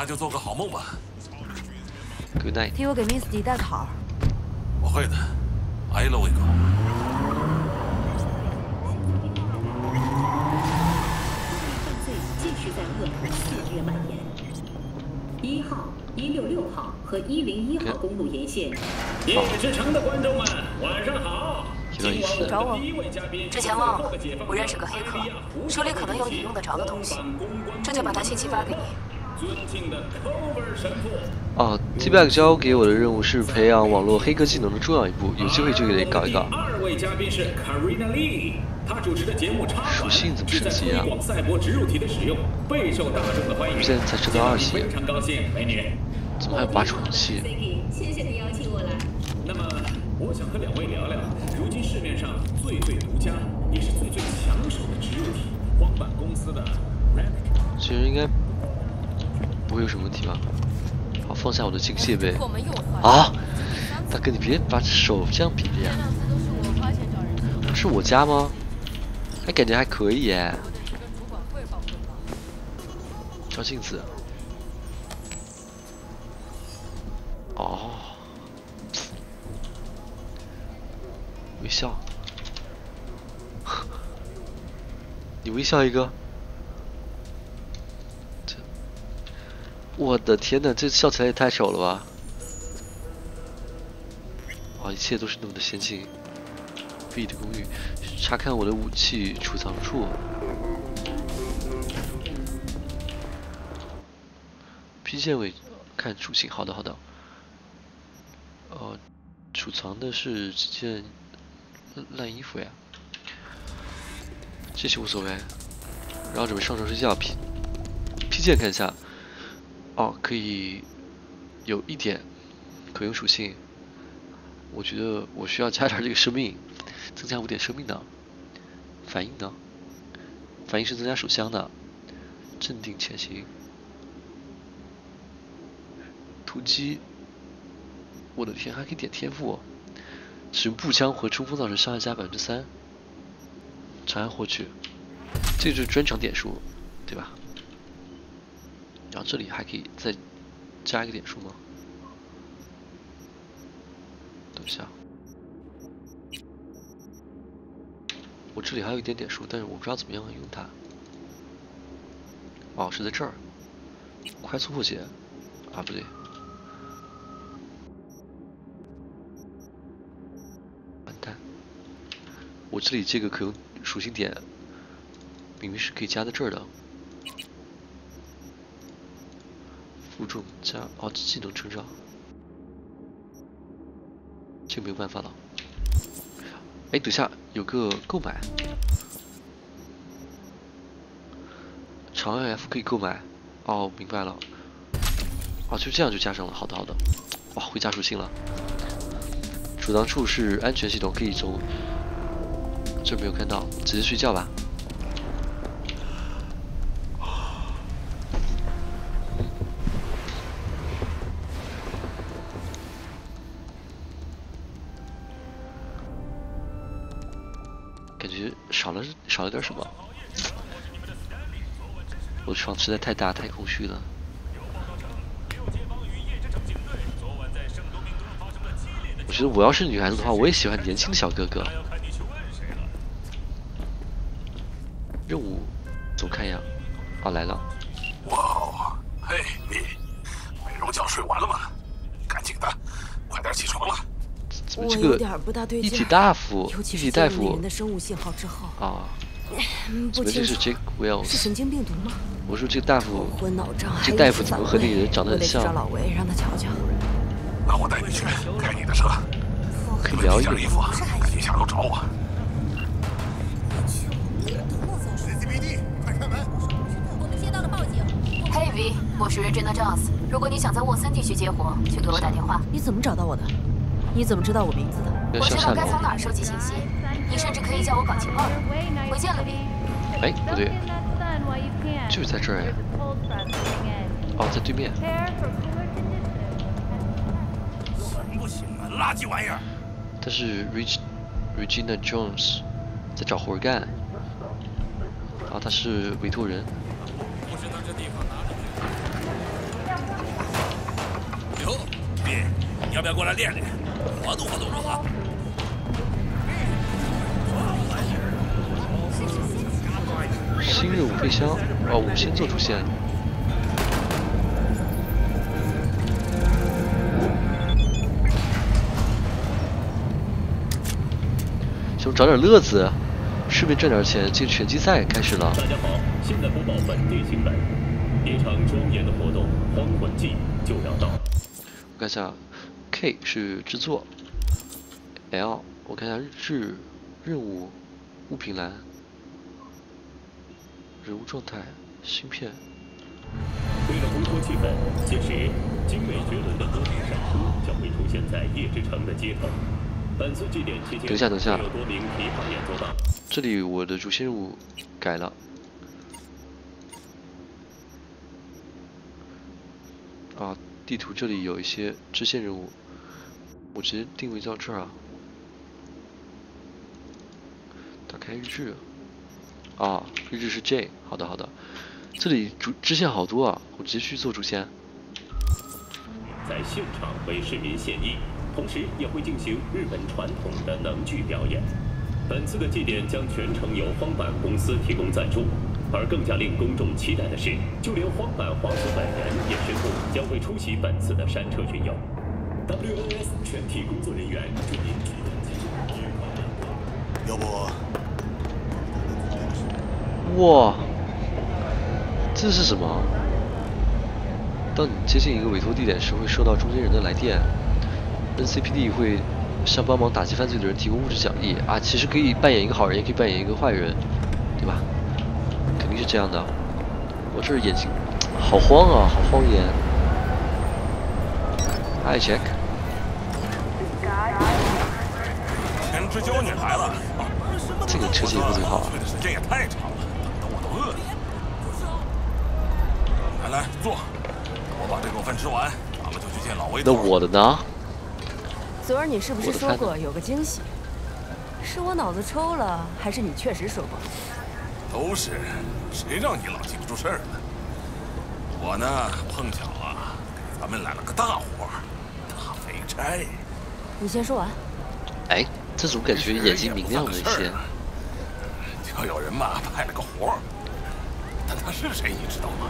那就做个好梦吧。Good night。替我给 Misty 带个好。我会的，I will go。犯罪继续在恶魔肆虐蔓延。一号、一六六号和一零一号公路沿线，夜之城的观众们，晚上好！挺有意思的找我第一位嘉宾，之前忘了，我认识个黑客，手里可能有你用得着的东西，这就把他信息发给你。尊敬的 Cover 神父，哦，T-Bag 交给我的任务是培养网络黑客技能的重要一步，有机会就得搞一搞。二位嘉宾是 Karina Lee，她主持的节目《插属性怎么升级啊推广赛博植入体的使用，备受大众的欢迎。现在才升到二级非常高兴，美女。怎么还有拔宠器？谢谢你邀请我来。那么，我想和两位聊聊，如今市面上最最独家，也是最最抢手的植入体——光板公司的 Rabbit。其实应该不会有什么问题吧？好，放下我的敬谢呗。啊，大哥，你别把手这样比着呀。是我家吗？还感觉还可以耶。照镜子。哦。微笑。你微笑一个。我的天呐，这笑起来也太丑了吧！啊，一切都是那么的先进。B 的公寓，查看我的武器储藏处。批件位看属性，好的好的。呃，储藏的是几件烂衣服呀，这些无所谓。然后准备上床睡觉，批批件看一下。哦，可以有一点可用属性。我觉得我需要加点这个生命，增加五点生命呢。反应呢？反应是增加手枪的。镇定前行。突击，我的天，还可以点天赋、使用步枪和冲锋造成伤害加百分之三，长按获取，这就是专长点数，对吧？然后这里还可以再加一个点数吗？等一下，我这里还有一点点数，但是我不知道怎么样用它。哦，是在这儿，快速破解，啊不对。完蛋！我这里这个可用属性点，明明是可以加在这儿的。负重加哦，技能成长，这个没有办法了。哎，等下有个购买，长按 F 可以购买。哦，明白了。哦，就这样就加上了。好的，好的。哇，会加属性了。储藏处是安全系统，可以从这没有看到，直接睡觉吧。实在太大太空虚了。我觉得我要是女孩子的话，我也喜欢年轻的小哥哥。任务怎么看呀？啊，来了。哇哦，嘿，你美容觉睡完了吗？赶紧的，快点起床了。我怎么这个有点不大对一体，大夫，一体大夫啊？嗯，怎么这是不清楚 Jake 是？神经病毒吗？我说这个大夫这大夫怎么和那个人长得很像找老维，让他瞧瞧。那我带你去，开你的车。可以聊一个件衣服，赶紧下楼找我。CCTV，快开门！我们接到了报警。嘿 V，我是 Regina Jones。如果你想在沃森地区接活，请给我打电话。你怎么找到我的？你怎么知道我名字的？我知道。该从哪儿收集信息。你甚至可以叫我搞情报。回见了 V。哎，不对，就是在这儿呀。哦在对面。行不行啊垃圾玩意儿。他是 reginajones 在找活儿干。啊他是委托人。不知道这地方哪里有别要不要过来练练？活动活动如何新任务费箱，哦，我们先做主线。想找点乐子，顺便赚点钱。进拳击赛开始了。大家好，现在播报本地新闻：一场庄严的活动——荒魂祭就要到。我看一下，K 是制作，L 我看一下日志、任务、物品栏、人物状态、芯片。为了烘托气氛，届时精美绝伦的歌舞闪出将会出现在夜之城的街头。本次祭典期间，等一下，等一下有多名琵琶演奏档。这里我的主线任务改了。啊，地图这里有一些支线任务，我直接定位到这儿啊。打开日志，啊，日志是 J，好的好的。这里主支线好多啊，我直接去做主线。在现场为市民献艺，同时也会进行日本传统的能剧表演。本次的祭典将全程由荒坂公司提供赞助，而更加令公众期待的是，就连荒坂皇子本人也宣布将会出席本次的山车巡游。WNS 全体工作人员祝您举办节目愉快。要不哇，这是什么？当你接近一个委托地点时，会收到中间人的来电，NCPD 会向帮忙打击犯罪的人提供物质奖励啊。其实可以扮演一个好人，也可以扮演一个坏人，对吧？肯定是这样的。我这眼睛好慌啊，好晃眼。Hi Jack，天之娇女来了，这个车技不怎么好啊。睡的时间也太长饭吃完，咱们就去见老魏。那我的呢？昨儿你是不是说过有个惊喜？是我脑子抽了，还是你确实说过？都是，谁让你老记不住事儿呢？我呢，碰巧啊，给咱们揽了个大活儿，大肥差。你先说完。哎，这种感觉眼睛明亮了一些。就有人嘛派了个活儿，但他是谁你知道吗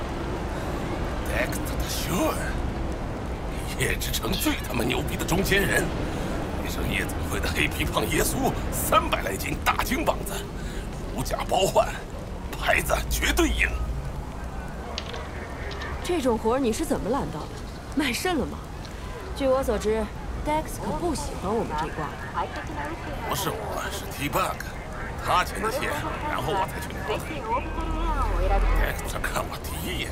的修尔，夜之城最他妈牛逼的中间人，配上夜总会的黑皮胖耶稣，三百来斤大金膀子，如假包换，牌子绝对硬。这种活儿你是怎么揽到的？卖肾了吗？据我所知，Dex 可不喜欢我们这挂。不是我，是 T Bug，他牵的线，然后我才去拿的。Dexter 看我第一眼，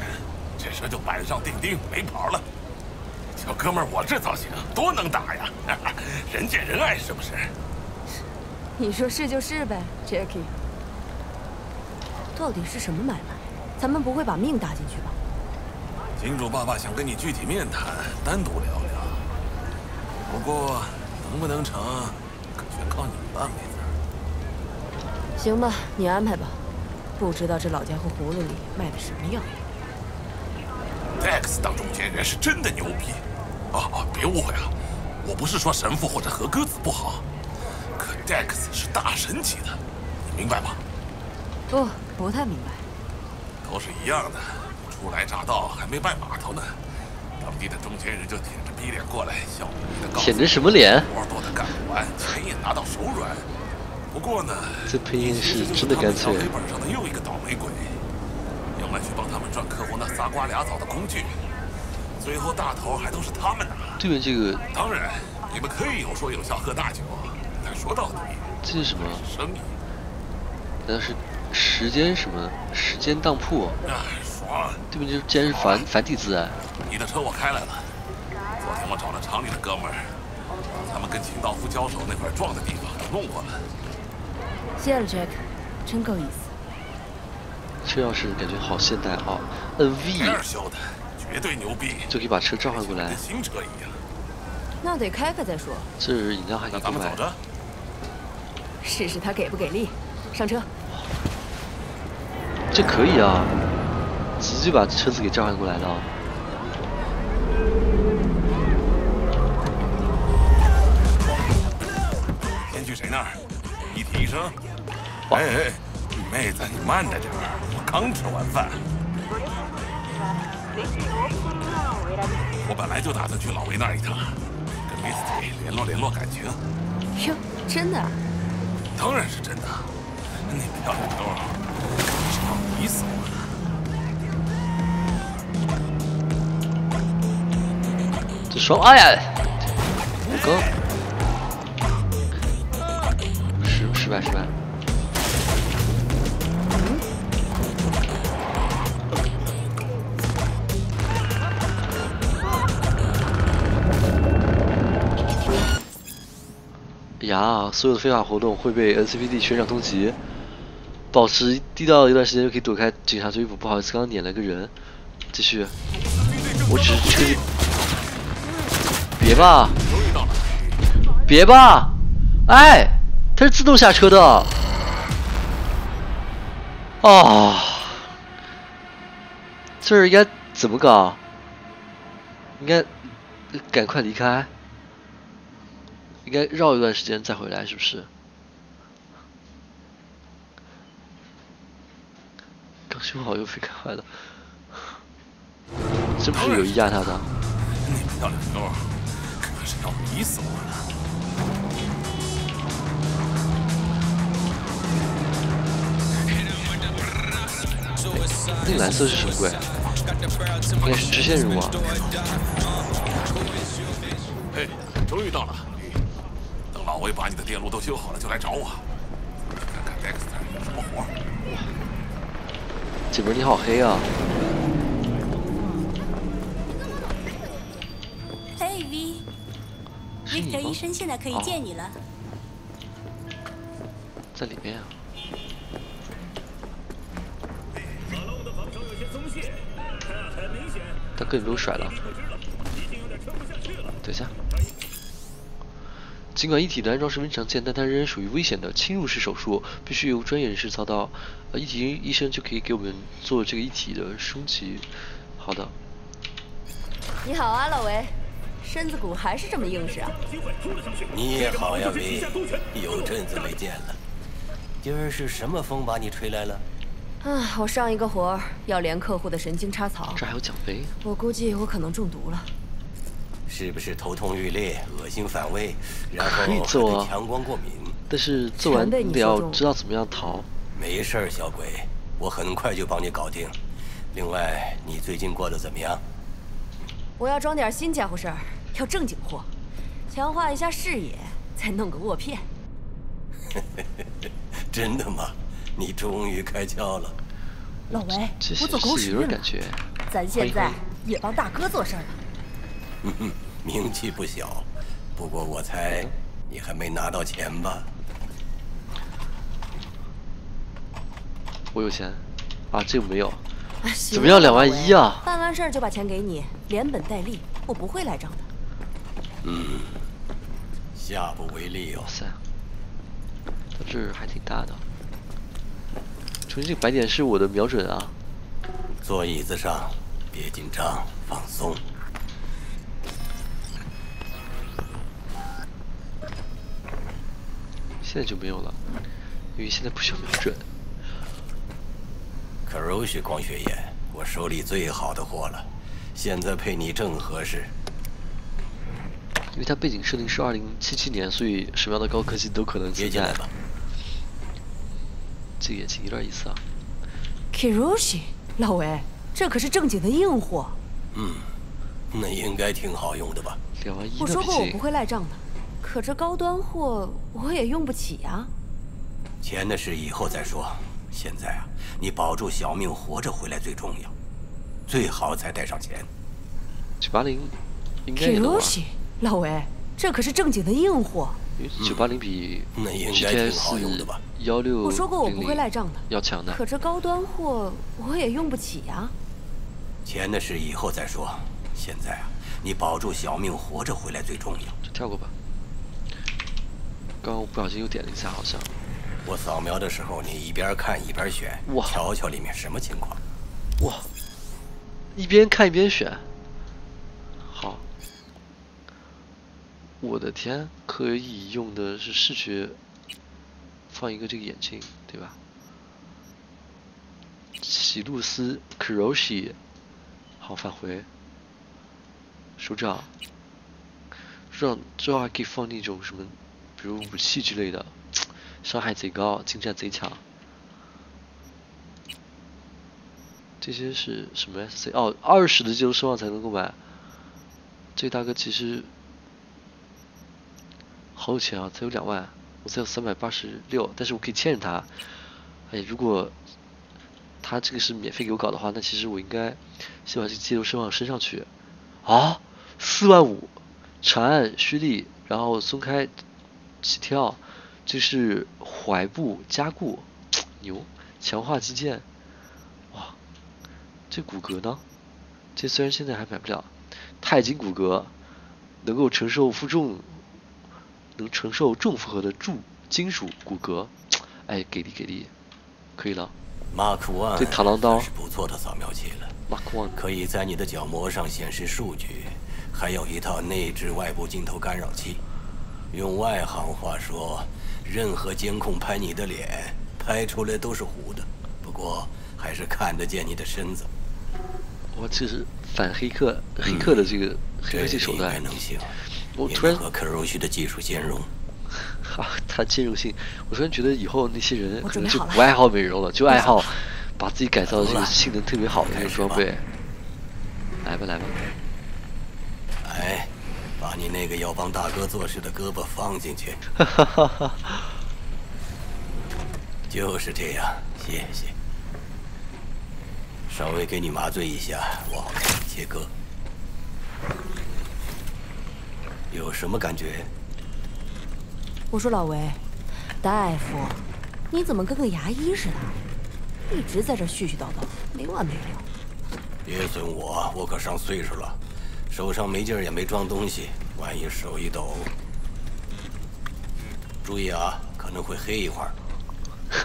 这事就板上钉钉，没跑了。小哥们儿，我这造型多能打呀，人见人爱是不是？你说是就是呗，Jackie。到底是什么买卖？咱们不会把命搭进去吧？金主爸爸想跟你具体面谈，单独聊聊。不过能不能成，可全靠你了，妹子。行吧，你安排吧。不知道这老家伙葫芦里卖的什么药。Dex 当中间人是真的牛逼。哦哦，别误会啊，我不是说神父或者和鸽子不好，可 Dex 是大神级的，你明白吗？不，不太明白。都是一样的，初来乍到还没拜码头呢，当地的中间人就舔着逼脸过来，笑眯眯的告诉舔着什么脸？活多的干不完，钱也拿到手软。不过呢，这配音是真的干脆黑本上的又一个倒霉鬼，用来去帮他们赚客户那仨瓜俩枣的工具，最后大头还都是他们拿。对面这个当然，你们可以有说有笑喝大酒，但说到底，这是什么？是生意。难道是时间什么？时间当铺？哎，爽！对面这竟然是繁繁体字哎！你的车我开来了。昨天我找了厂里的哥们儿，他们跟清道夫交手那块撞的地方都弄过了。谢了，Jack，真够意思。车钥匙感觉好现代啊摁 V 绝对牛逼。就可以把车召唤过来。那得开开再说。这饮料还想怎么走试试它给不给力。上车。这可以啊。直接把车子给召唤过来了。先去谁那儿？一提一声哎哎你妹子你慢着点儿。刚吃完饭。我本来就打算去老维那儿一趟，跟 Misty 联络联络感情。哟，真的？当然是真的。那漂亮妞，是要迷死我了。这双，哎呀，五哥，失失败失败。呀，所有的非法活动会被 NCPD 全场通缉，保持低调一段时间就可以躲开警察追捕。不好意思，刚刚撵了个人。继续，我只是确定，别吧，别吧，哎，它是自动下车的。啊，这儿应该怎么搞？应该赶快离开。应该绕一段时间再回来，是不是？刚修好又被开坏了，是不是有意压他的？那漂亮妞，可是要迷死我了！那蓝色是什么鬼？应该是支线任务啊！嘿，终于到了。老魏把你的电路都修好了，就来找我。看看 Dexter 有什么活。姐妹你好黑啊！嘿 V，Victor 医生现在可以见你了。在里面啊。他更多甩了。等一下。尽管一体的安装十分常见，但它仍然属于危险的侵入式手术，必须由专业人士操刀。呃，一体医生就可以给我们做这个一体的升级。好的。你好啊，老维，身子骨还是这么硬实啊？你也好呀，维，有阵子没见了。今儿是什么风把你吹来了？啊，我上一个活要连客户的神经插槽，这还有奖杯。我估计我可能中毒了。是不是头痛欲裂、恶心反胃，然后对强光过敏？但是做完得要知道怎么样逃。没事儿，小鬼，我很快就帮你搞定。另外，你最近过得怎么样？我要装点新家伙事儿，要正经货，强化一下视野，再弄个卧片。真的吗？你终于开窍了。老维，我走狗屎运了。咱现在也帮大哥做事了。名气不小，不过我猜你还没拿到钱吧？我有钱，啊，这个没有。怎么样，两万一啊？办完事儿就把钱给你，连本带利，我不会赖账的。嗯，下不为例哦。哇塞，他这还挺大的。重新这个白点是我的瞄准啊。坐椅子上，别紧张，放松。现在就没有了，因为现在不需要瞄准。可柔雪光学眼，我手里最好的货了，现在配你正合适。因为它背景设定是二零七七年，所以什么样的高科技都可能存在。这个眼睛有点意思啊。Kiroshi，老维，这可是正经的硬货。嗯，那应该挺好用的吧？两万一我说过我不会赖账的。可这高端货我也用不起呀。钱的事以后再说，现在啊，你保住小命活着回来最重要，最好再带上钱。九八零应该也能啊。老维，这可是正经的硬货。九八零比那应该挺好用的吧？幺六我说过我不会赖账的，要强的。可这高端货我也用不起呀。钱的事以后再说，现在啊，你保住小命活着回来最重要。就跳过吧。刚刚我不小心又点了一下，好像。我扫描的时候，你一边看一边选，哇，瞧瞧里面什么情况。哇，一边看一边选，好。我的天，可以用的是视觉放一个这个眼镜，对吧？喜露丝 Kuroshi，好返回。手掌，手掌之后还可以放那种什么，比如武器之类的，伤害贼高，近战贼强。这些是什么 SC？哦，二十的技术声望才能购买。这大哥其实好有钱啊，才有两万，我才有三百八十六，但是我可以欠着他。哎，如果他这个是免费给我搞的话，那其实我应该先把这个技术声望升上去。啊，四万五，长按蓄力，然后松开起跳，这是踝部加固，牛，强化肌腱。哇这骨骼呢？这虽然现在还买不了，钛金骨骼，能够承受负重，能承受重负荷的铸金属骨骼，哎，给力给力，可以了。Mark One 这螳螂刀是不错的扫描器了，Mark One 可以在你的角膜上显示数据，还有一套内置外部镜头干扰器。用外行话说，任何监控拍你的脸，拍出来都是糊的，不过还是看得见你的身子。我其实反黑客黑客的这个黑科技手段。能行我突然和克柔须的技术兼容。哈，他兼容性，我突然觉得以后那些人可能就不爱好美容了，就爱好 把自己改造的这个性能特别好的那个装备。来吧来吧。你那个要帮大哥做事的胳膊放进去。哈哈哈哈。就是这样，谢谢。稍微给你麻醉一下，我好给你切割。有什么感觉？我说老维，大夫，你怎么跟个牙医似的，一直在这絮絮叨叨，没完没了。别损我，我可上岁数了，手上没劲儿也没装东西，万一手一抖，注意啊，可能会黑一会儿。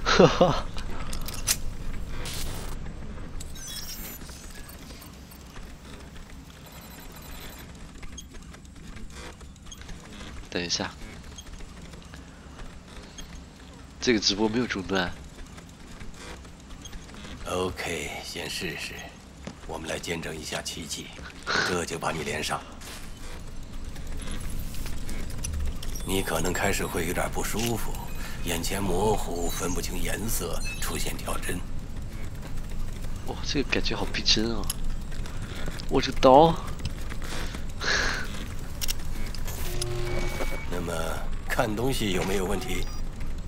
哈哈。等一下，这个直播没有中断。OK，先试试，我们来见证一下奇迹。这就把你连上。你可能开始会有点不舒服，眼前模糊，分不清颜色，出现跳帧。哇，这个感觉好逼真啊！我这刀。那么看东西有没有问题？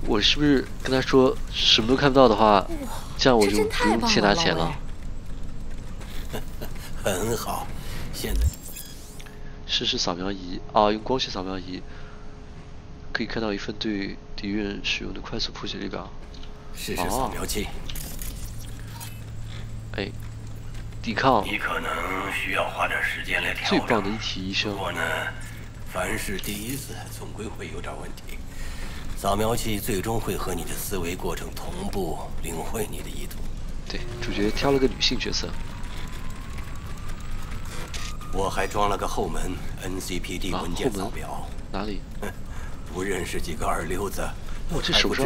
我是不是跟他说什么都看不到的话，这样我就不用欠他钱了？很好，现在实时扫描仪啊，用光学扫描仪可以看到一份对敌人使用的快速破解列表。实时扫描器。哎，抵抗。你可能需要花点时间来调最棒的一体医生。不过呢？凡是第一次，总归会有点问题。扫描器最终会和你的思维过程同步，领会你的意图。对，主角挑了个女性角色。我还装了个后门 NCPD 文件扫描。哪里？不认识几个二流子，我这手上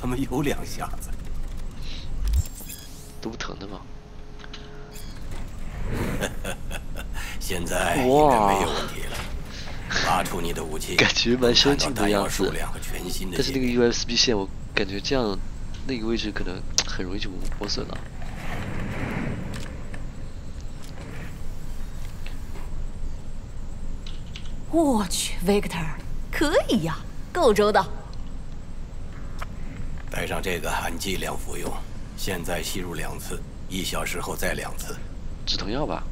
他们有两下子。都不疼的吗？现在应该没有问题了。拔出你的武器，感觉蛮先进的样子。但是那个 USB 线，我感觉这样那个位置可能很容易就磨损了。我去，Victor，可以呀，够周到。带上这个按剂量服用，现在吸入两次，一小时后再两次。止疼药吧。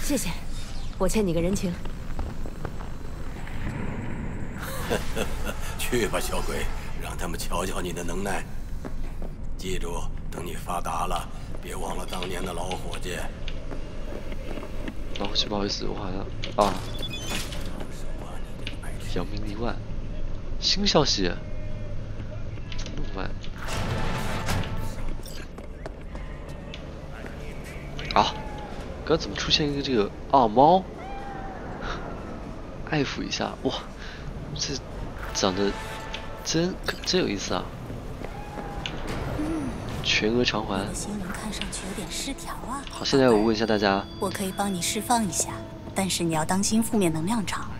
谢谢，我欠你个人情。去吧，小鬼，让他们瞧瞧你的能耐。记住，等你发达了，别忘了当年的老伙计。老伙计，不好意思，我好像啊。扬名立万，新消息。那么慢。好。刚怎么出现一个这个啊猫？爱抚一下哇！这长得真真有意思啊！全额偿还。看上去有点失调啊。好，现在我问一下大家，我可以帮你释放一下，但是你要当心负面能量场。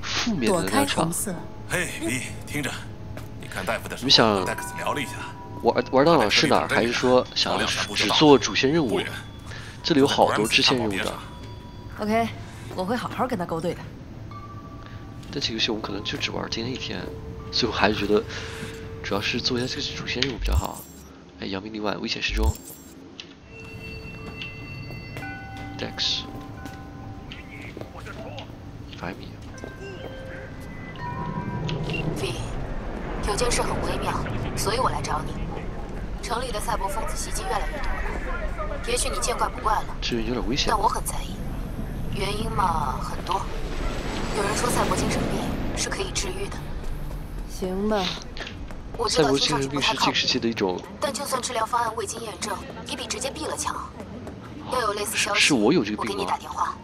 负面能量场。嘿，你，听着，你看大夫的时候，你想戴克斯聊了一下，玩玩到哪是哪，还是说想要只做主线任务？这里有好多支线任务的。OK，我会好好跟他勾兑的。但这个游戏我们可能就只玩今天一天，所以我还是觉得主要是做一下这个主线任务比较好。哎，扬名立万，危险时钟，Dex，一百米。V，有件事很微妙，所以我来找你。城里的赛博疯子袭击越来越多了，也许你见怪不怪了。这有点危险。但我很在意，原因嘛很多。有人说赛博精神病是可以治愈的。行吧。赛博精神病是近世纪的一种，但就算治疗方案未经验证，也比直接毙了强。要有类似消息，是我有这个病我给你打电话，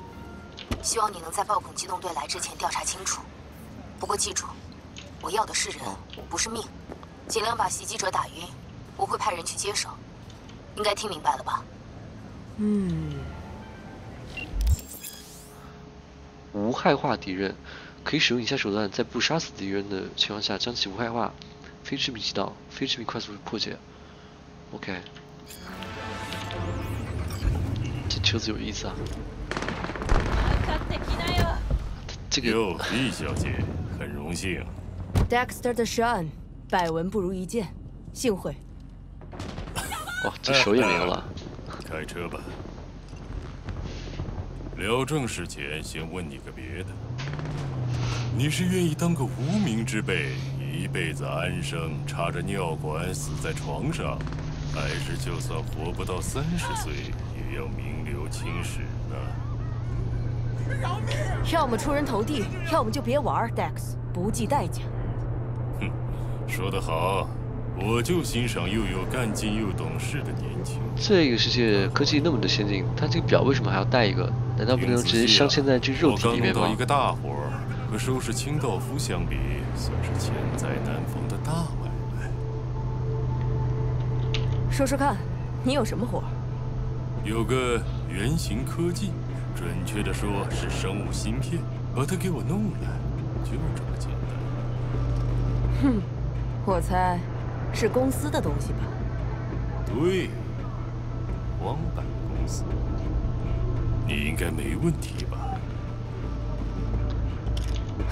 希望你能在暴恐机动队来之前调查清楚。不过记住，我要的是人，不是命。尽量把袭击者打晕，我会派人去接手。应该听明白了吧？嗯。无害化敌人，可以使用以下手段，在不杀死敌人的情况下将其无害化。非致命击倒，非致命快速破解。OK，这车子有意思啊。这个。哟，厉小姐，很荣幸。Dexter 的尸案，百闻不如一见，幸会。哇，这手也没了。开车吧。聊正事前，先问你个别的。你是愿意当个无名之辈？一辈子安生，插着尿管死在床上，还是就算活不到三十岁，也要名留青史呢？要么出人头地，要么就别玩，Dex，不计代价。哼，说得好，我就欣赏又有干劲又懂事的年轻。这个世界科技那么的先进，他这个表为什么还要带一个？难道不能直接镶嵌在这肉体里面吗？我刚弄到一个大活，和收拾清道夫相比。算是千载难逢的大买卖。说说看，你有什么活？有个原型科技，准确的说是生物芯片，把它给我弄来，就这么简单。哼，我猜是公司的东西吧？对，光板公司，你应该没问题吧？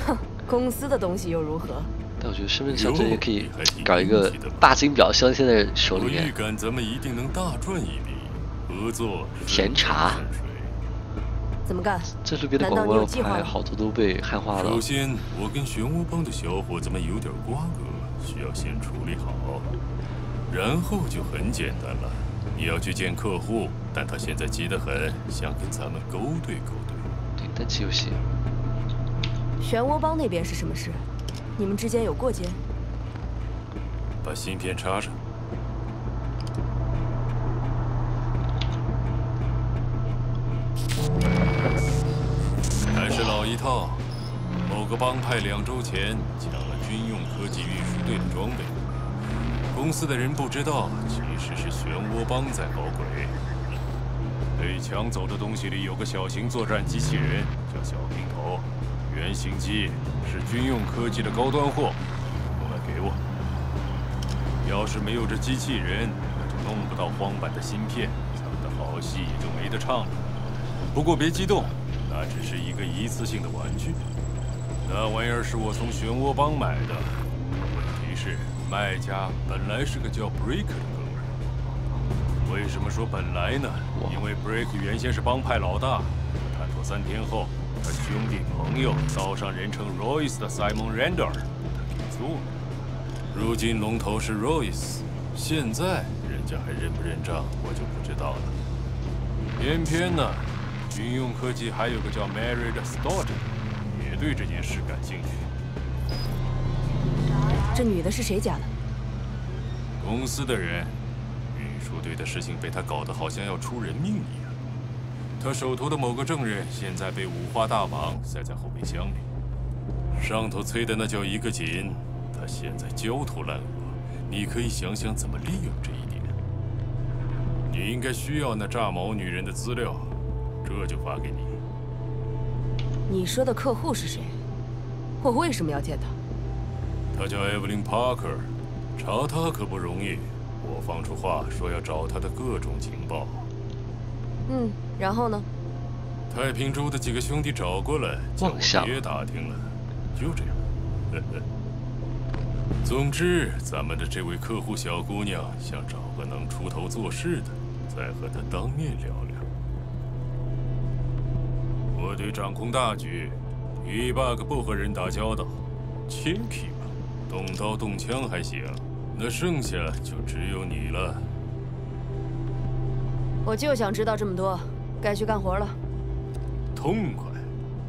哼。公司的东西又如何？但我觉得身份象征也可以搞一个大金表镶嵌在手里面。我预感咱们一定能大赚一笔，合作甜茶。怎么干？这里边的广告牌好多都被汉化了。首先，我跟漩涡帮的小伙子们有点瓜葛，需要先处理好。然后就很简单了，你要去见客户，但他现在急得很，想跟咱们勾兑勾兑。对，单机游戏。漩涡帮那边是什么事？你们之间有过节？把芯片插上。个帮派两周前抢了军用科技运输队的装备，公司的人不知道，其实是漩涡帮在搞鬼。被抢走的东西里有个小型作战机器人，叫小平头。原型机是军用科技的高端货，过来给我。要是没有这机器人，那就弄不到荒坂的芯片，咱们的好戏也就没得唱了。不过别激动，那只是一个一次性的玩具。那玩意儿是我从漩涡帮买的。问题是，卖家本来是个叫 Break 的哥们儿。为什么说本来呢？因为 Break 原先是帮派老大。探索三天后。他兄弟朋友岛上人称 Royce 的 Simon Randall，他给做了。如今龙头是 Royce，现在人家还认不认账，我就不知道了。偏偏呢，军用科技还有个叫 Mary 的也对这件事感兴趣。这女的是谁家的？公司的人。运输队的事情被他搞得好像要出人命一样。他手头的某个证人现在被五花大绑塞在后备箱里，上头催的那叫一个紧，他现在焦头烂额，你可以想想怎么利用这一点。你应该需要那炸毛女人的资料，这就发给你。你说的客户是谁？我为什么要见他？他叫艾 v 琳·帕克，查他可不容易。我放出话说要找他的各种情报。嗯，然后呢？太平洲的几个兄弟找过来，叫我别打听了，就这样。总之，咱们的这位客户小姑娘想找个能出头做事的。再和她当面聊聊。我得掌控大局与 bug 不和人打交道，Chinky 嘛，动刀动枪还行，那剩下就只有你了。我就想知道这么多，该去干活了。痛快！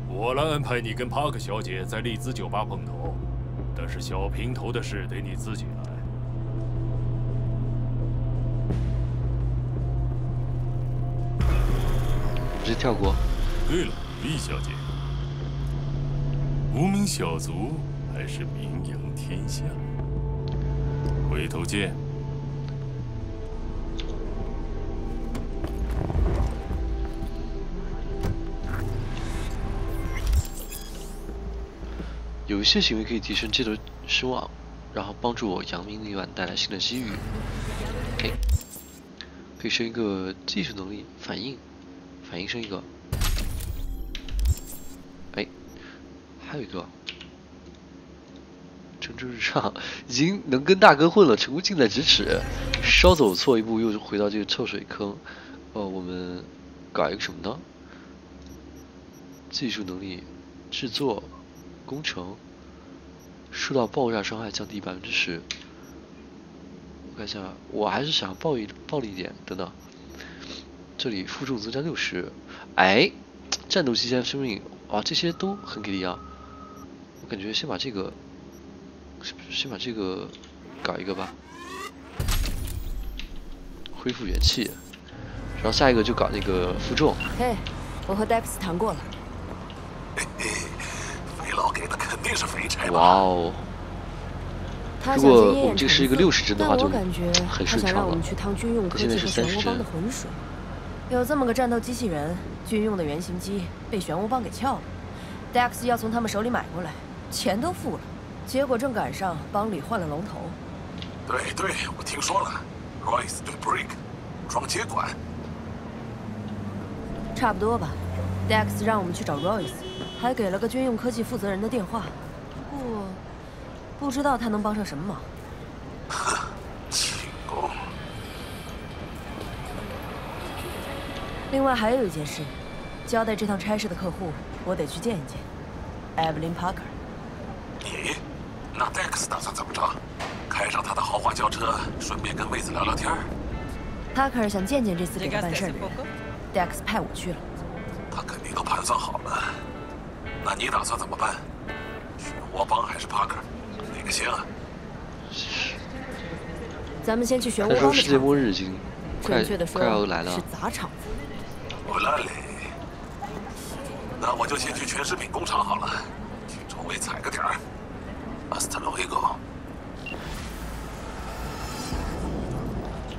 我来安排你跟帕克小姐在丽兹酒吧碰头，但是小平头的事得你自己来。直接跳过。对了，厉小姐，无名小卒还是名扬天下。回头见。有一些行为可以提升街头声望，然后帮助我扬名立万，带来新的机遇。可以升一个技术能力，反应。反应升一个，还有一个，蒸蒸日上，已经能跟大哥混了，成功近在咫尺。稍走错一步，又回到这个臭水坑。哦，我们搞一个什么呢？技术能力，制作，工程，受到爆炸伤害降低百分之十。我看一下，我还是想暴力暴力一点，等等。这里负重增加六十，哎，战斗期间生命啊，这些都很给力啊！我感觉先把这个，先把这个搞一个吧，恢复元气，然后下一个就搞那个负重。嘿，我和 Dex 谈过了，嘿嘿，肥佬给的肯定是肥差。哇哦！如果我们这是一个六十帧的话，就很顺畅了。现在是三十帧。有这么个战斗机器人，军用的原型机被漩涡帮给撬了，Dex 要从他们手里买过来，钱都付了，结果正赶上帮里换了龙头。对对，我听说了，Royce 对 Brick 装接管。差不多吧，Dex 让我们去找 Royce，还给了个军用科技负责人的电话，不过不知道他能帮上什么忙。另外还有一件事，交代这趟差事的客户，我得去见一见，Evelyn Parker。你？那 Dex 打算怎么着？开上他的豪华轿车，顺便跟妹子聊聊天？Parker 想见见这次给他办事的人，Dex 派我去了。他肯定都盘算好了。那你打算怎么办？漩涡帮还是 Parker？哪个先啊？咱们先去漩涡帮的场。世界末日已经快快要来了。是砸场子。不赖嘞，那我就先去全食品工厂好了，去周围踩个点儿。阿斯特罗伊戈。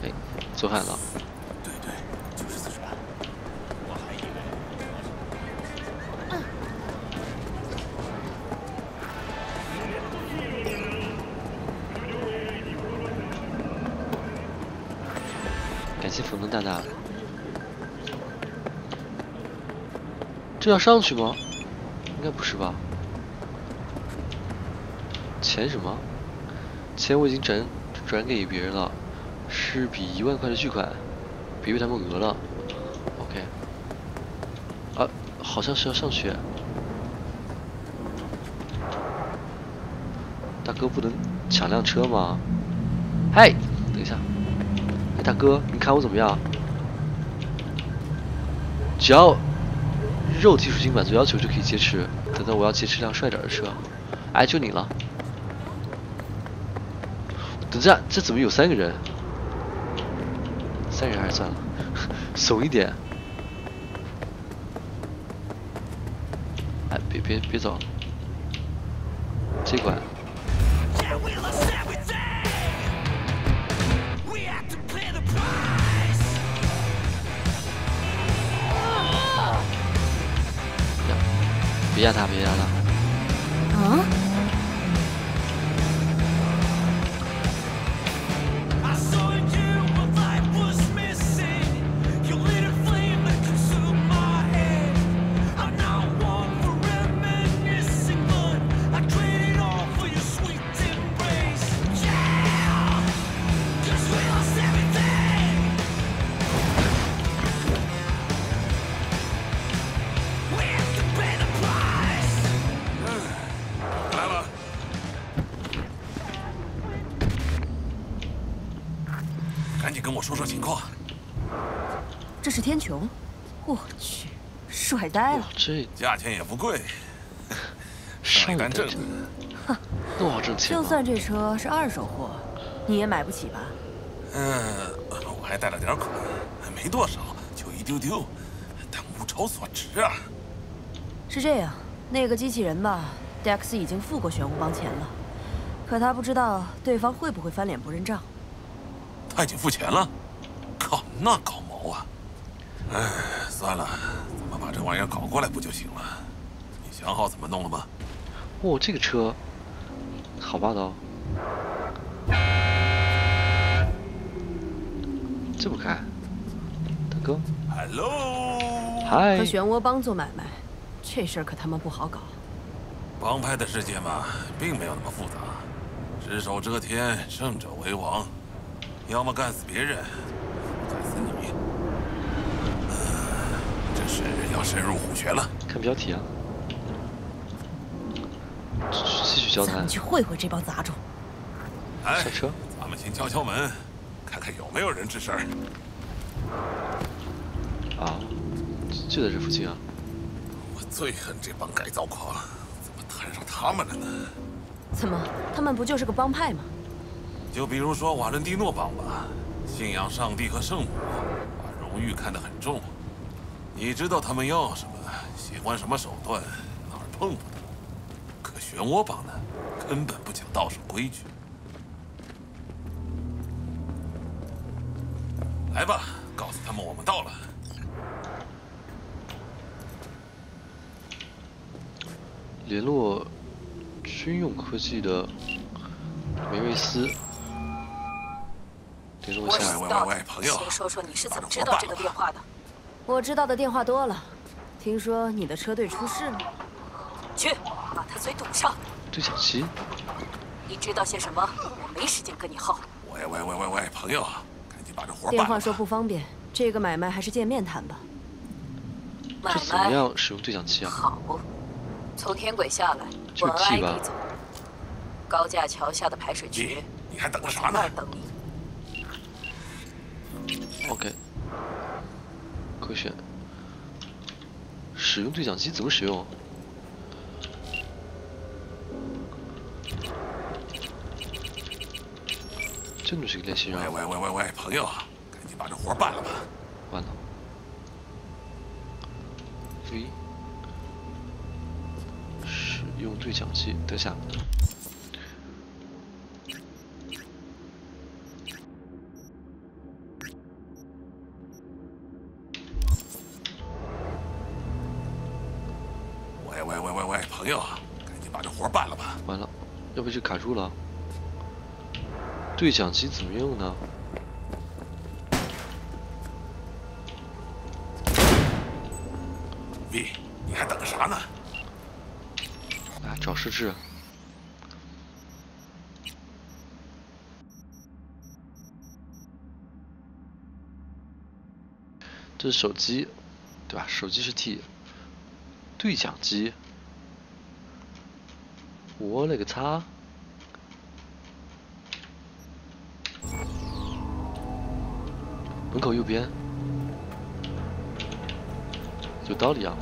哎，做饭了。对对，就是四川。我还以为。感谢福能大大。这要上去吗？应该不是吧？钱什么？钱我已经转转给别人了，是笔一万块的巨款，别被他们讹了。OK。啊，好像是要上去。大哥不能抢辆车吗？嗨，等一下。哎，大哥，你看我怎么样？只要。肉体属性满足要求就可以劫持，等等我要劫持辆帅点的车，哎，就你了。等下，这怎么有三个人？三人还是算了，怂一点。哎，别别别走！这关。别压他，别压他。帅呆了！这价钱也不贵，帅干正。哼，多少挣钱？就算这车是二手货，你也买不起吧？嗯，我还带了点款，没多少，就一丢丢，但物超所值啊！是这样，那个机器人吧，Dex 已经付过玄武帮钱了，可他不知道对方会不会翻脸不认账。他已经付钱了？靠，那搞毛啊！哎，算了，这玩意儿搞过来不就行了？你想好怎么弄了吗？哦，这个车好霸道，这么开，大哥，Hello，嗨，和漩涡帮做买卖，这事儿可他妈不好搞。帮派的世界嘛，并没有那么复杂，只手遮天，胜者为王，要么干死别人。是要深入虎穴了。看标题啊，继续交谈。咱们去会会这帮杂种。哎，下车。咱们先敲敲门，看看有没有人吱声。啊，就在这附近啊。我最恨这帮改造狂，怎么摊上他们了呢？怎么，他们不就是个帮派吗？就比如说瓦伦蒂诺帮吧，信仰上帝和圣母，把荣誉看得很重。你知道他们要什么，喜欢什么手段，哪儿碰不得。可漩涡帮呢，根本不讲道术规矩。来吧，告诉他们我们到了。联络军用科技的梅瑞斯。联络一下。喂喂喂，朋友，先说说你是怎么知道这个电话的？我知道的电话多了，听说你的车队出事了，去把他嘴堵上。对讲机，你知道些什么？我没时间跟你耗。喂喂喂喂喂，朋友，赶紧把这活办了。电话说不方便，这个买卖还是见面谈吧。这怎么样使用对讲机啊？好，从天轨下来，往 I 地走，高架桥下的排水渠。你还等着啥呢？等你。选。使用对讲机怎么使用？真的是个练习生喂喂喂喂喂，朋友，赶紧把这活办了吧。完了。V。使用对讲机，等下。住了。对讲机怎么用呢？V，你还等啥呢？来找设置。这是手机，对吧？手机是 T。对讲机。我勒个擦！门口右边，有道理啊！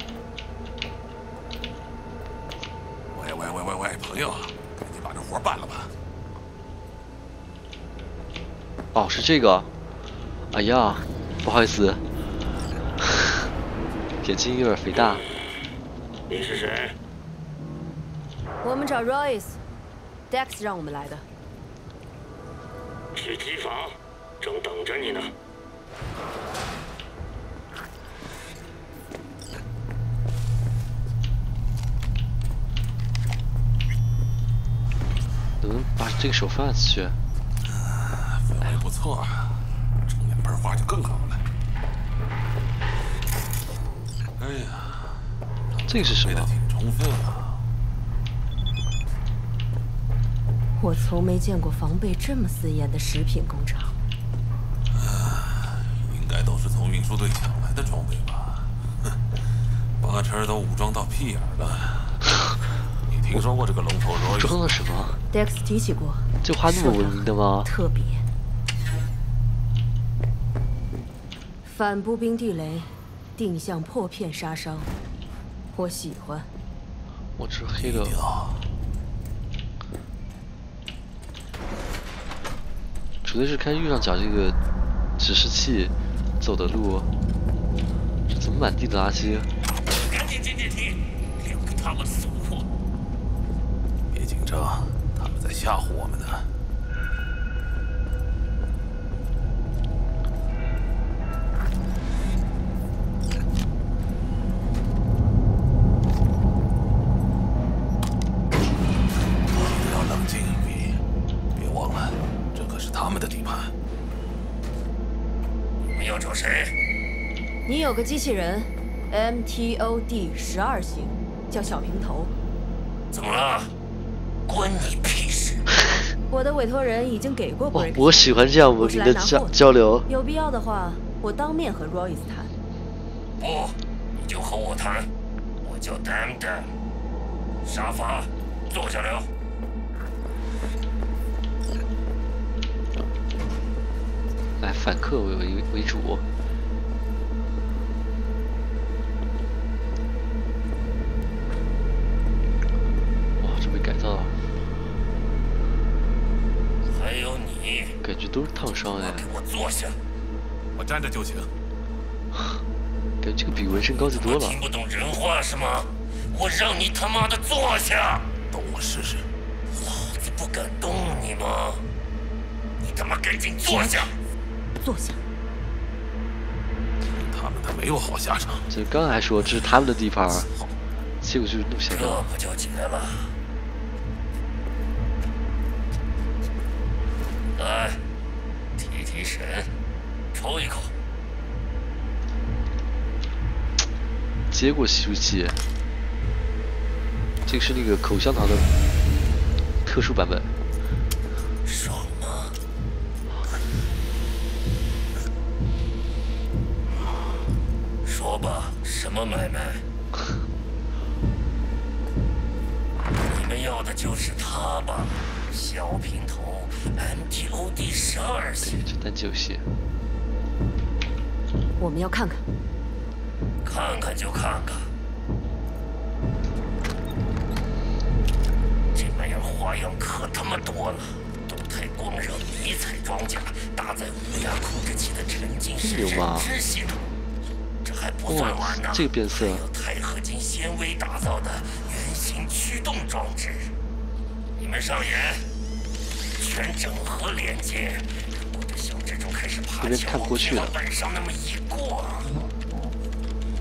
喂喂喂喂喂，朋友，赶紧把这活办了吧！哦，是这个。哎呀，不好意思，眼睛有点肥大。你是谁？我们找 Royce，Dex 让我们来的。去机房，正等着你呢。这个手放下去？氛围不错，正面喷画就更好了。哎呀，这个是什么？挺充分啊！我从没见过防备这么森严的食品工厂。应该都是从运输队抢来的装备吧？哼，八成都武装到屁眼了。你听说过这个龙头 Roy？装了什么？Dex 提起过。这话那么文明的吗？特别。反步兵地雷，定向破片杀伤，我喜欢。我这黑的。纯粹是看右上角这个指示器走的路，这怎么满地的垃圾？别紧张，他们在吓唬我们呢。要冷静，一点别忘了，这可是他们的地盘。你们要找谁？你有个机器人，MTOD 十二型，叫小平头。怎么了？委托人已经给过 Break。我喜欢这样文明的交交流。有必要的话，我当面和 Royce 谈。不，你就和我谈。我叫 Dam Dam。沙发，坐下聊。来反客为为为主。烫伤哎。给我坐下。我站着就行。感觉这个比纹身高级多了。听不懂人话是吗？我让你他妈的坐下。动我试试。老子不敢动你吗？你他妈赶紧坐下。坐下。他们他没有好下场。这刚还说这是他们的地盘，结果就是弄显这不就结了？来，神，抽一口。接过吸入器，这个是那个口香糖的特殊版本。爽吗？说吧，什么买卖？你们要的就是他吧？小平头，MTOD 十二型。这单机游戏。我们要看看。看看就看看，这玩意儿花样可他妈多了！动态光热迷彩装甲搭载无压控制器的沉浸式认知系统，这还不算完呢。这个变色。还有钛合金纤维打造的圆形驱动装置，你们上眼，全整合连接。我的小蜘蛛开始爬墙往天花板上那么一过。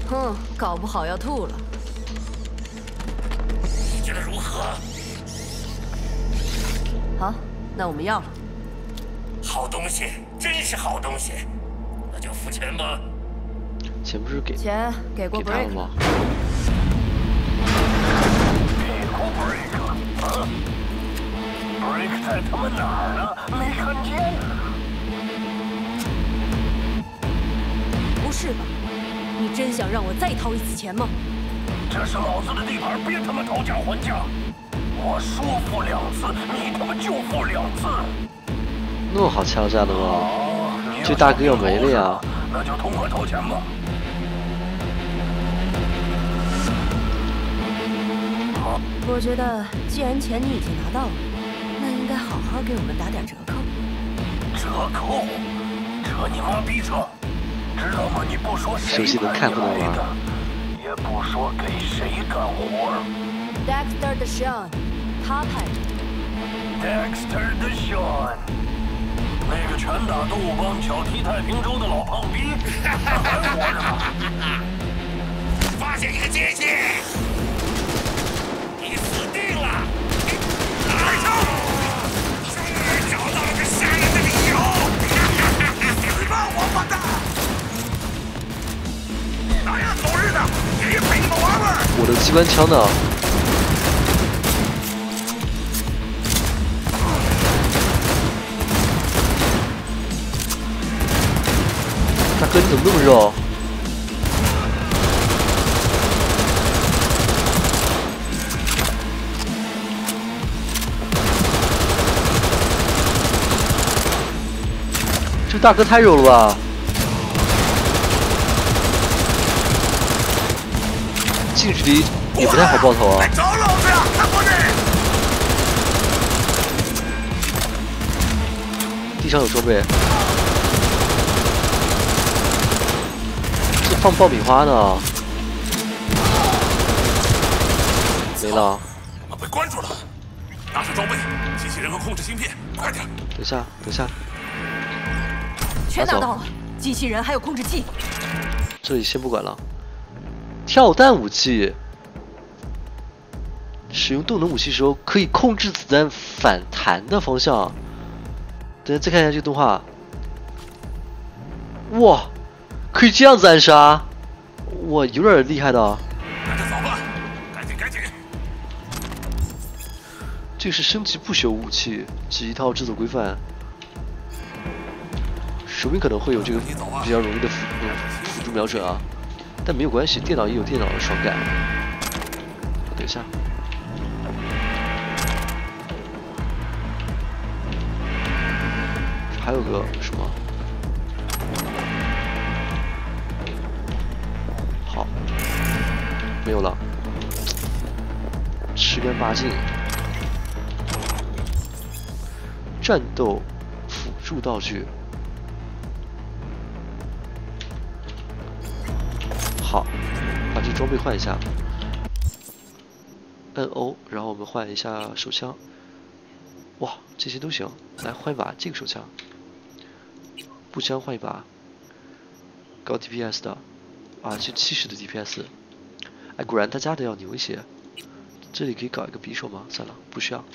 哼，搞不好要吐了。你觉得如何？好，那我们要了。好东西，真是好东西，那就付钱吧。钱不是给钱给过 break 吗？给过 break 啊？break 在他妈哪儿呢？没看见呢。不是吧？你真想让我再掏一次钱吗？这是老子的地盘，别他妈讨价还价！我说付两次，你他妈就付两次。那么好敲诈的吗？这大哥要没了呀！那就痛快掏钱吧。好，我觉得既然钱你已经拿到了，好好给我们打点折扣。折扣？扯你妈逼扯！知道吗？你不说谁派你来的，也不说给谁干活。Dexter 的 Sean，他派的。Dexter DeShawn，那个拳打动物帮巧踢太平洲的老胖逼，他 还活着吗？发现一个奸细，你死定了！开枪！王八蛋！哎呀，狗日的，爷爷陪你们玩玩。我的机关枪呢？大哥，你怎么那么肉？大哥太肉了吧！近距离也不太好爆头啊！找老子呀！看过来！地上有装备，这放爆米花呢？没了。被关住了，拿上装备，机器人和控制芯片，快点！等一下，等一下，全拿到了，机器人还有控制器。这里先不管了。跳弹武器，使用动能武器时候可以控制子弹反弹的方向。等下再看一下这个动画，哇，可以这样子暗杀，哇，有点厉害的。赶着走吧，赶紧赶紧！这是升级不朽武器，是一套制作规范。手柄可能会有这个比较容易的辅辅助瞄准啊。但没有关系，电脑也有电脑的爽感。等一下，还有个什么？好，没有了，吃干拔净。战斗辅助道具。好，把这装备换一下，摁 O，然后我们换一下手枪。哇，这些都行，来换一把这个手枪，步枪换一把，高 DPS 的，啊，就七十的 DPS。哎，果然他家的要牛一些。这里可以搞一个匕首吗？算了，不需要。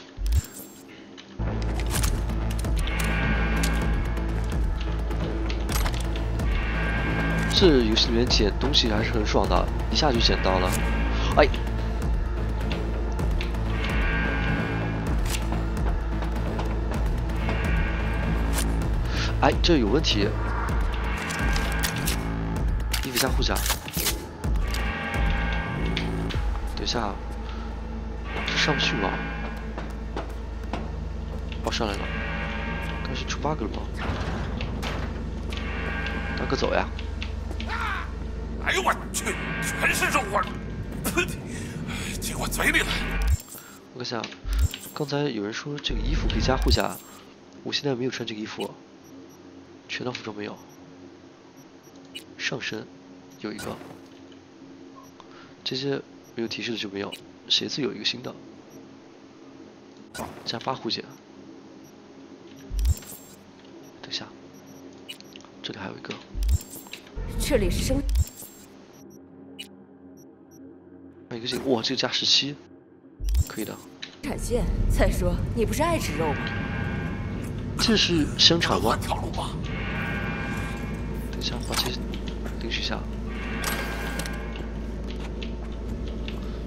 这游戏里面捡东西还是很爽的，一下就捡到了。哎，哎，这有问题。衣服加护甲，等一下，这上不去吗？哦，上来了，该是出 bug 了吗？大哥走呀！我看下，刚才有人说这个衣服可以加护甲，我现在没有穿这个衣服，全套服装没有。上身有一个，这些没有提示的就没有。鞋子有一个新的，加八护甲。等一下，这里还有一个。这里是生。还有一个这个，哇，这个加十七，可以的。产线。再说，你不是爱吃肉吗？这是生产吗？条路吧。等一下，把这领取下。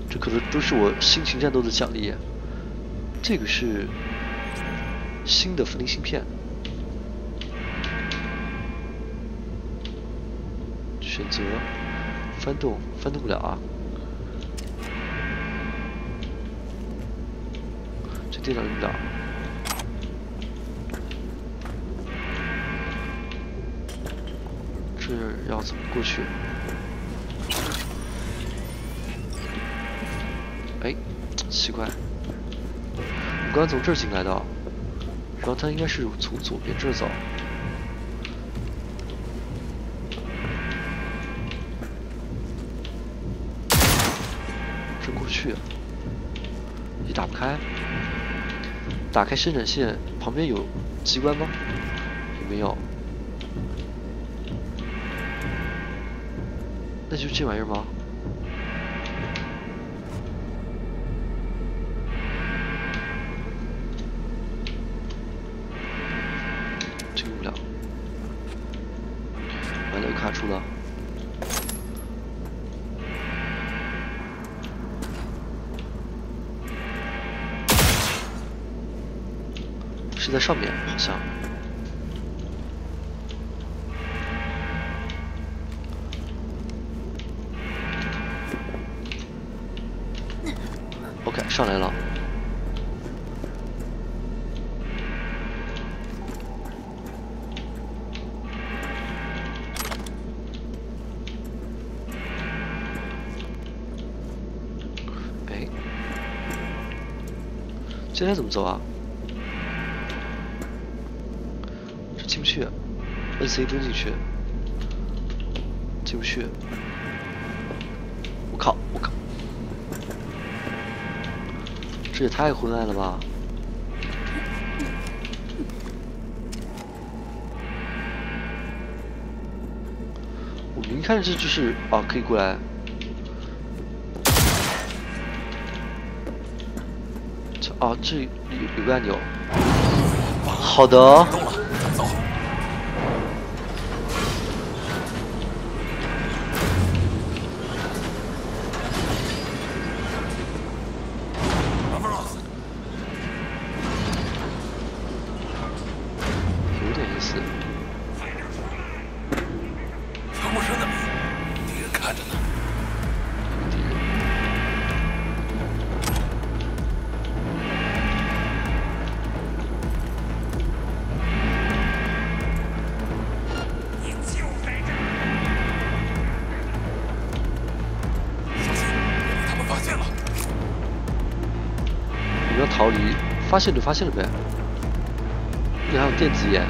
这可能都是我辛勤战斗的奖励。这个是新的分离芯片。选择翻动，翻动不了啊。电脑用不了，这要怎么过去？哎，奇怪，我刚从这儿进来的，然后他应该是从左边这走，这过去也打不开。打开生产线旁边有机关吗？有没有？那就这玩意儿吗？OK，上来了。哎，这该怎么走啊？这进不去，N C 蹲进去，进不去。我靠！我靠！这也太昏暗了吧！我明看这就是啊，可以过来。这啊，这有有个按钮。好的。动了，发现就发现了呗。你还有电子眼。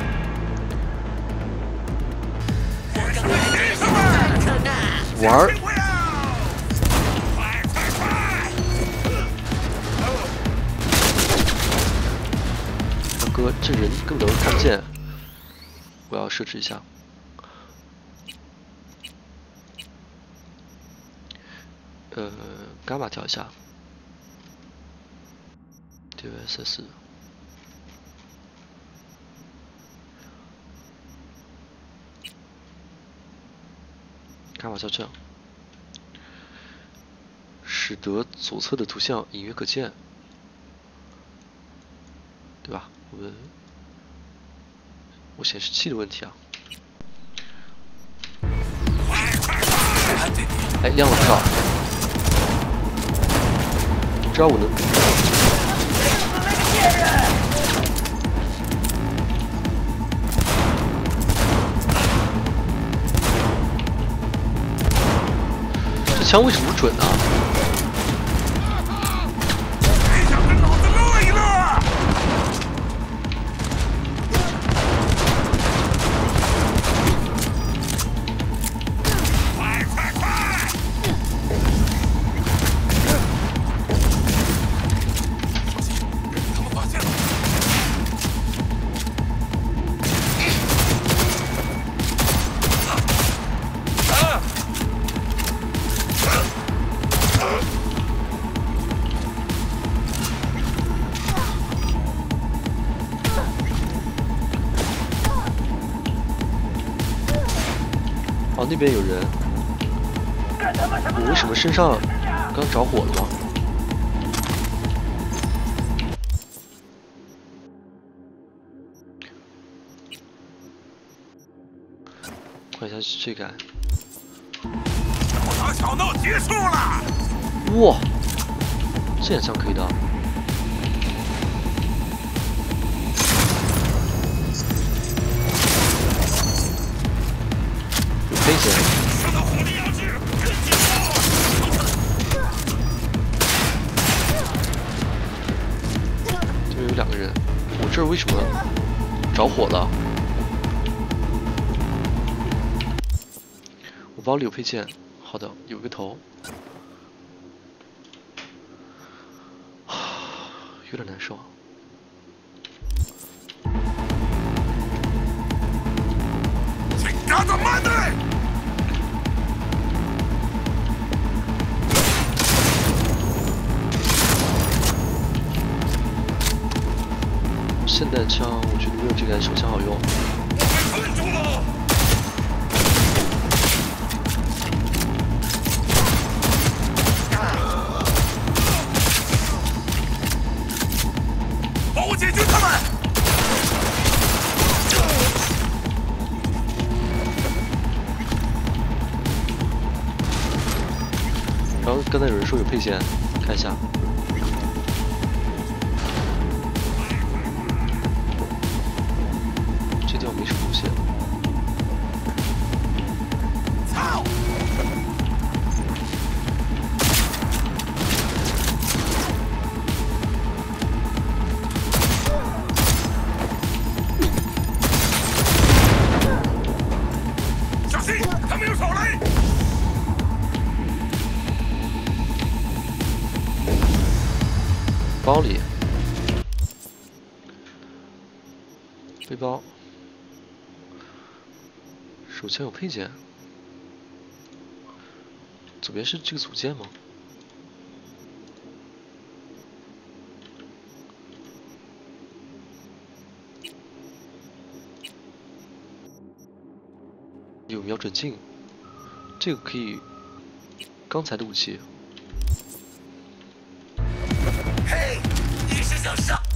玩儿。大哥，这人根本都看不见。我要设置一下。呃，伽马调一下。DSS。伽马校正，使得左侧的图像隐约可见，对吧？我们我显示器的问题啊。哎，亮了，靠！只要我能。这枪为什么不准呢？那边有人。我为什么身上刚着火了吗？换一下这杆。我场小闹结束了。哇，这也枪可以的。飞险。射到火力压制，跟紧这边有两个人，我这为什么着火了？我包里有配件，好的，有一个头，有点难受。霰弹枪，我觉得没有这杆手枪好用。帮我解决他们！然后刚才有人说有配件，看一下。有配件，左边是这个组件吗？有瞄准镜，这个可以，刚才的武器。嘿，你是想杀？杀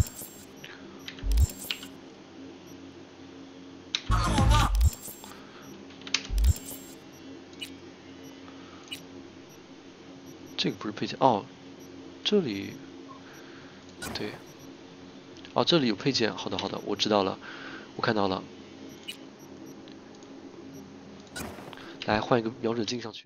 这个不是配件哦，这里，对，哦，这里有配件，好的好的，我知道了，我看到了，来换一个瞄准镜上去。